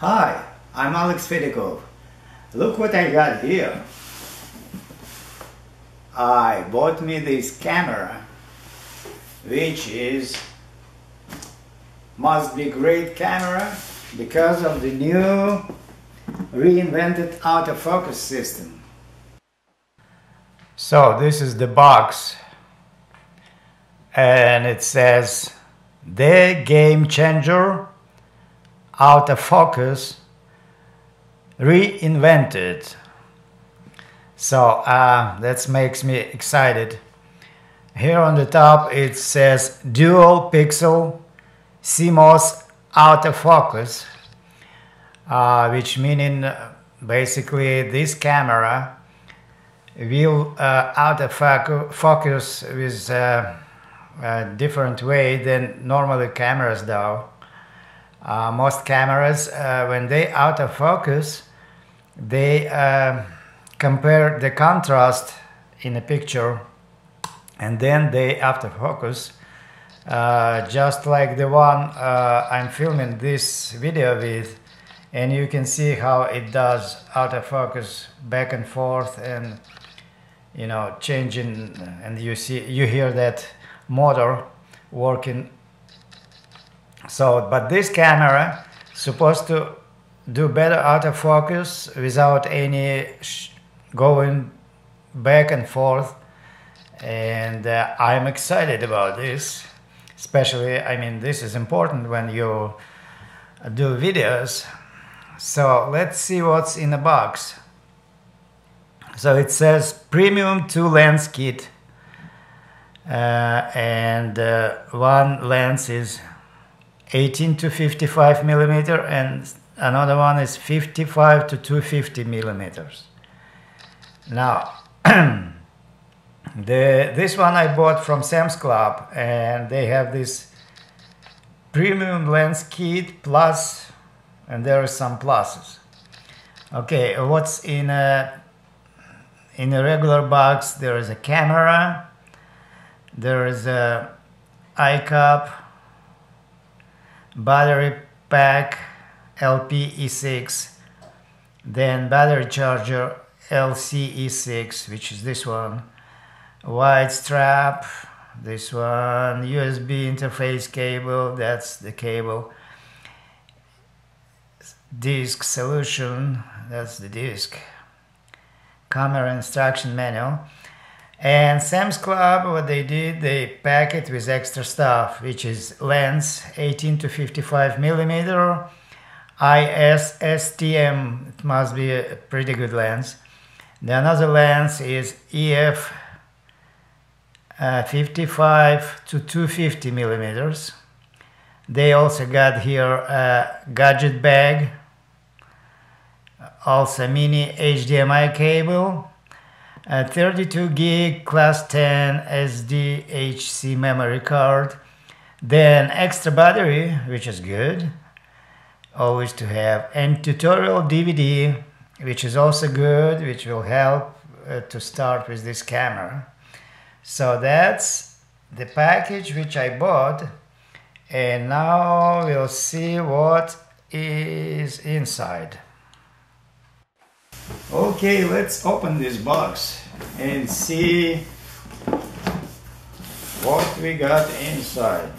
Hi, I'm Alex Fediakov. Look what I got here. I bought me this camera, which is must be great camera because of the new reinvented autofocus system. So this is the box and it says the game changer autofocus reinvented so uh, that makes me excited here on the top it says dual pixel CMOS autofocus uh, which meaning uh, basically this camera will uh, autofocus with uh, a different way than normally cameras do. Uh, most cameras, uh, when they out of focus, they uh, compare the contrast in a picture and then they autofocus uh, just like the one uh, I'm filming this video with and you can see how it does autofocus back and forth and you know changing and you see you hear that motor working so but this camera supposed to do better autofocus without any going back and forth. And uh, I'm excited about this especially I mean this is important when you do videos. So let's see what's in the box. So it says premium two lens kit. Uh, and uh, one lens is 18 to 55 millimeter and another one is 55 to 250 millimeters. Now the this one I bought from Sam's Club and they have this premium lens kit plus and there are some pluses. Okay what's in a in a regular box? There is a camera. There is a eye cup battery pack LPE6 then battery charger LCE6 which is this one white strap this one USB interface cable that's the cable. Disk solution that's the disk. Camera instruction manual and Sam's Club, what they did, they pack it with extra stuff, which is lens 18 to 55 millimeter, ISSTM, it must be a pretty good lens. The another lens is EF uh, 55 to 250 millimeters. They also got here a gadget bag, also mini HDMI cable, a 32 gig class 10 SDHC memory card, then extra battery, which is good, always to have, and tutorial DVD, which is also good, which will help uh, to start with this camera. So that's the package which I bought, and now we'll see what is inside. Okay, let's open this box and see what we got inside.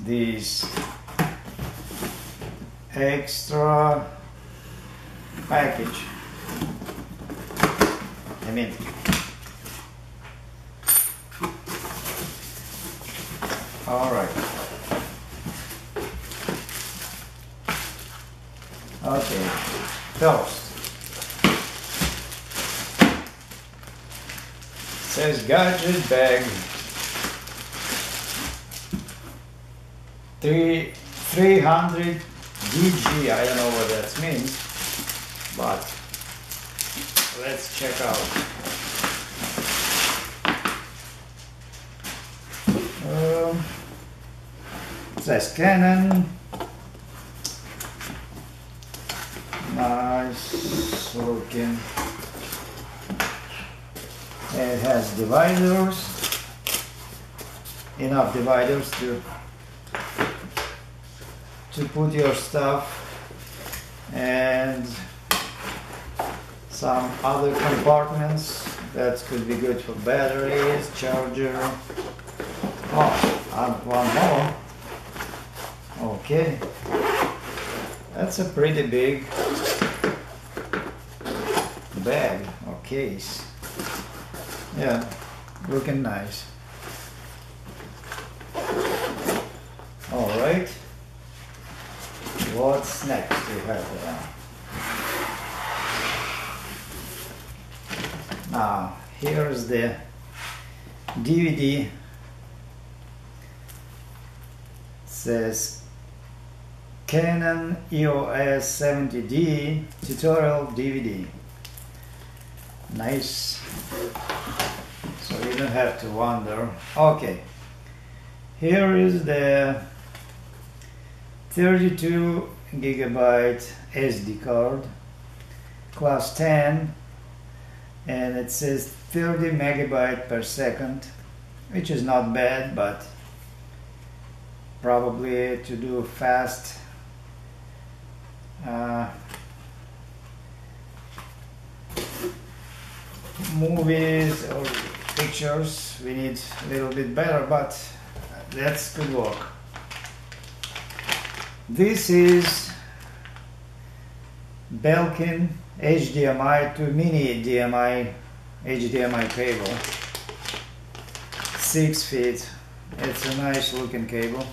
This extra package. I mean, all right. Okay, toast. Says gadget bag. Three, 300 DG, I don't know what that means, but let's check out. Um, it says Canon. Nice looking. It has dividers. enough dividers to to put your stuff and some other compartments that could be good for batteries, charger. Oh, and one more. Okay. That's a pretty big bag or case. Yeah, looking nice. All right. What's next we have there? Now, here's the DVD. It says Canon EOS 70D tutorial DVD. Nice. So you don't have to wonder. Okay. Here is the 32 gigabyte SD card, class 10, and it says 30 megabyte per second, which is not bad, but probably to do fast uh, movies or pictures we need a little bit better but that's good work. This is Belkin HDMI to mini DMI HDMI cable. Six feet. It's a nice looking cable.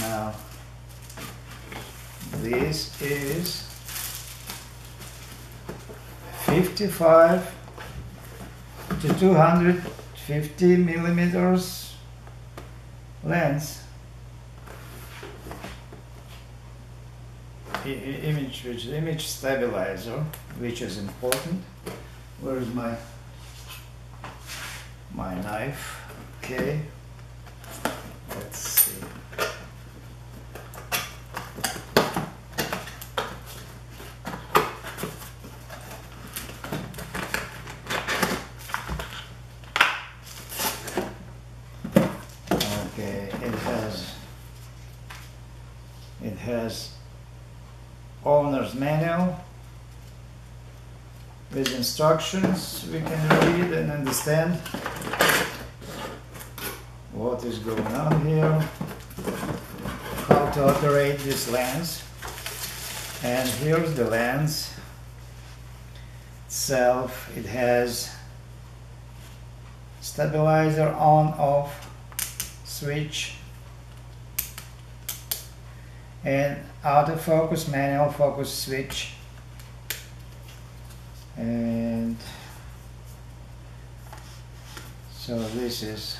Now this is 55 to 250 millimeters lens image which image stabilizer which is important. Where is my my knife? Okay let's see Okay, it has it has owner's manual with instructions we can read and understand what is going on here, how to operate this lens. And here's the lens itself. It has stabilizer on off switch and autofocus manual focus switch and so this is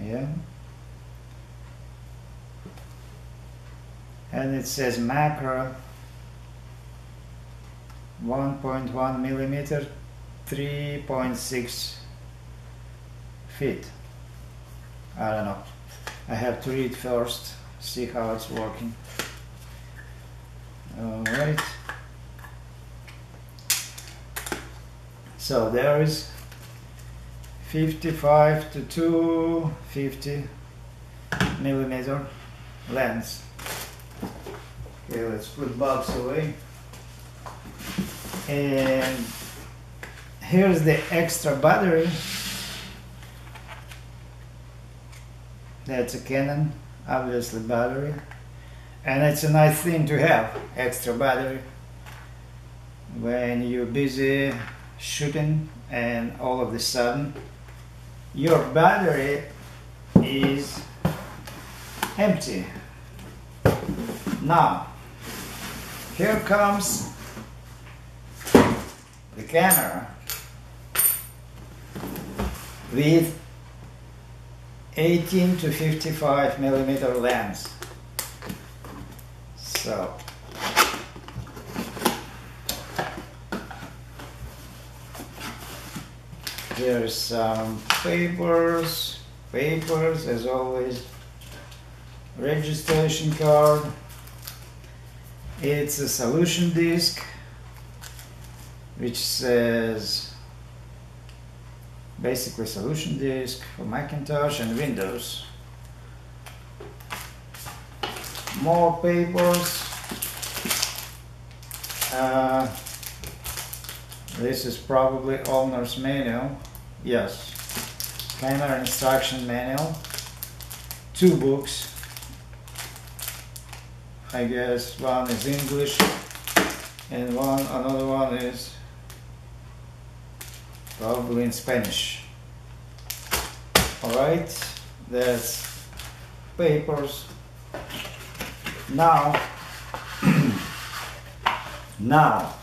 yeah. And it says macro 1.1 millimeter 3.6 feet I don't know. I have to read first see how it's working. Alright. So there is 55 to 250 millimeter lens. Okay, let's put box away. And here's the extra battery. That's a Canon, obviously battery. And it's a nice thing to have, extra battery. When you're busy shooting and all of a sudden your battery is empty. Now, here comes the camera with 18 to 55 millimeter lens. So, here's some papers, papers as always. registration card it's a solution disk which says basically resolution disk for Macintosh and Windows. More papers. Uh, this is probably owner's manual. Yes. Camera instruction manual. Two books. I guess one is English and one another one is probably in Spanish. Alright that's papers. Now now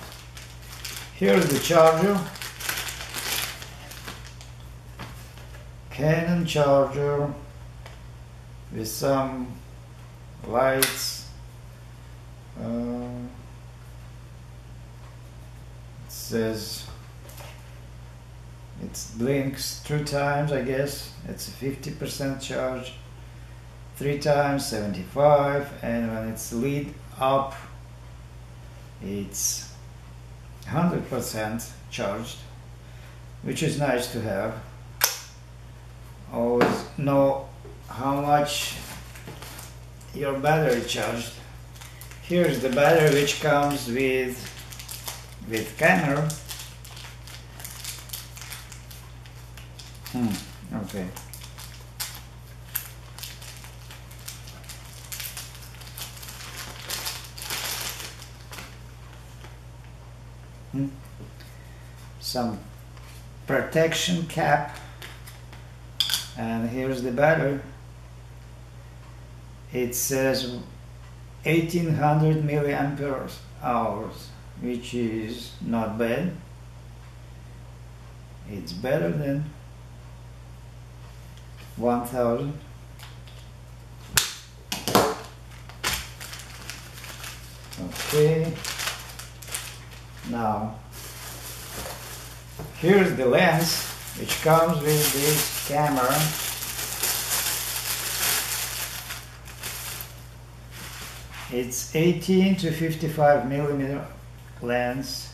here's the charger. Canon charger with some lights uh, it says it blinks two times I guess. It's a 50% charge. Three times 75 and when it's lit up it's 100% charged which is nice to have. Always know how much your battery charged. Here's the battery which comes with with camera hmm okay. Hmm. some protection cap. And here's the battery it says 1800 milliamperes hours which is not bad. It's better than 1000 okay. Now here's the lens which comes with this camera. It's 18 to 55 millimeter lens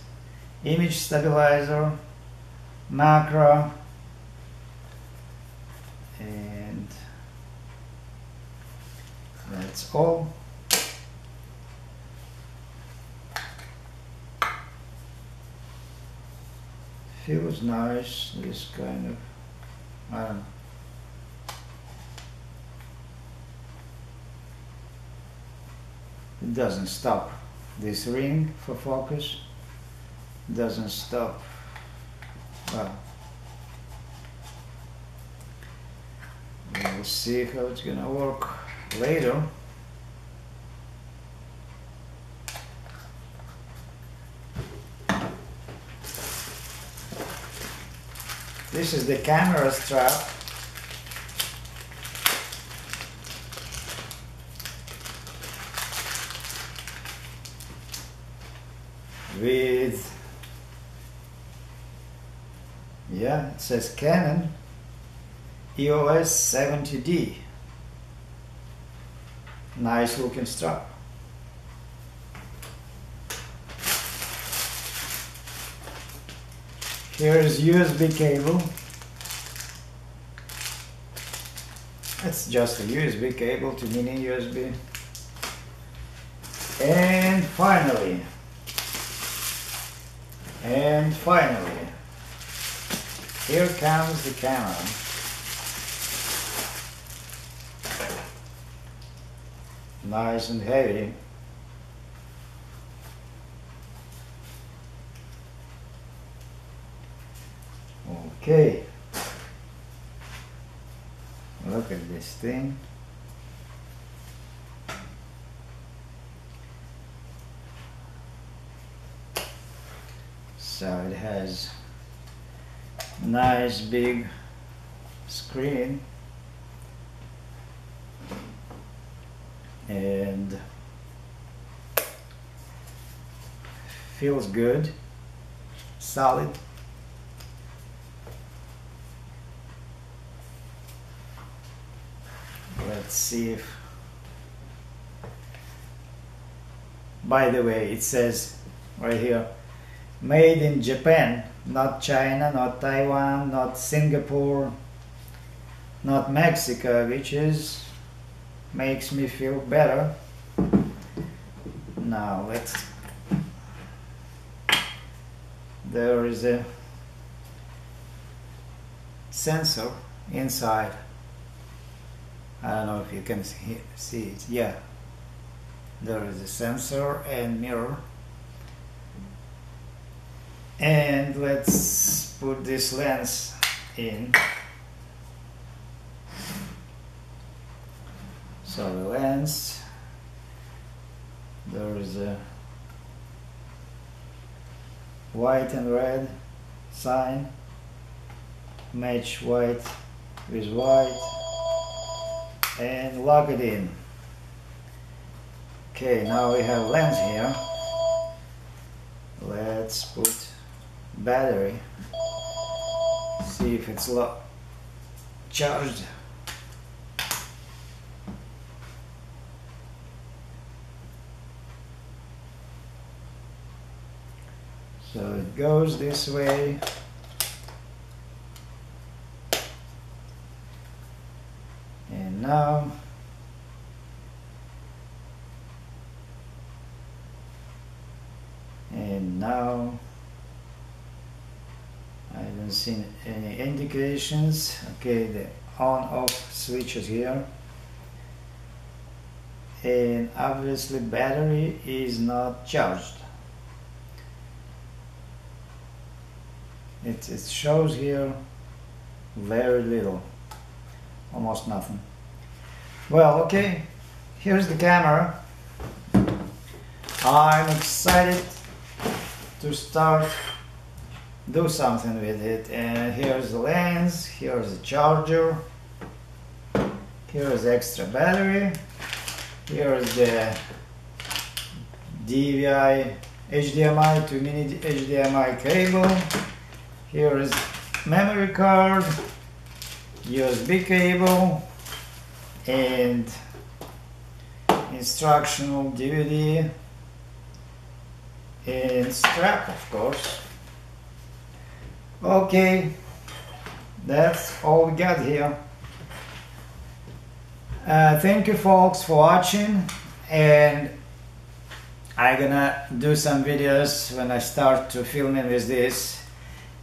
image stabilizer macro and that's all feels nice this kind of I don't know. It doesn't stop this ring for focus. Doesn't stop well we'll see how it's gonna work later this is the camera strap. With yeah it says Canon EOS 70D nice looking strap here's USB cable it's just a USB cable to mini USB and finally and finally, here comes the camera. Nice and heavy. Okay. Look at this thing. so it has nice big screen and feels good solid see if by the way it says right here made in Japan not China not Taiwan not Singapore not Mexico which is makes me feel better. Now let's there is a sensor inside. I don't know if you can see, it yeah. There is a sensor and mirror. And let's put this lens in. So the lens there is a white and red sign. Match white with white and lock it in. Okay now we have lens here. Let's put battery. See if it's charged. So it goes this way and now and now I don't see any indications okay the on off switches here. And obviously battery is not charged. It, it shows here very little almost nothing well okay here's the camera. I'm excited to start do something with it. And here's the lens here's the charger here's extra battery here's the DVI HDMI to mini HDMI cable here is memory card USB cable and instructional DVD and strap of course. Okay that's all we got here. Uh, thank you folks for watching and I'm gonna do some videos when I start to filming with this.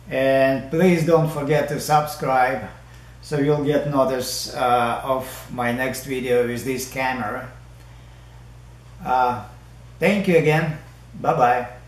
And please don't forget to subscribe so you'll get notice uh, of my next video with this camera. Uh, thank you again. Bye bye